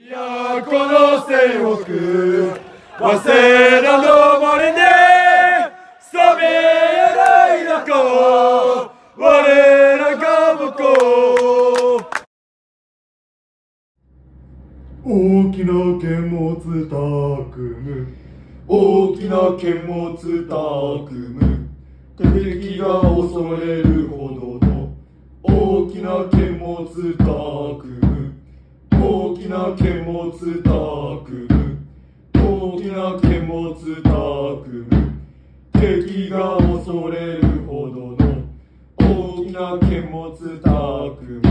いやこの戦国早稲田の森で錆びない中を我らが向こう大きな剣持つたくむ大きな剣持つたくむ敵が恐れるほどの大きな剣持つたくむきな剣持つたくむ大きな剣持つたくむ。敵が恐れるほどの大きな剣持つたくむ。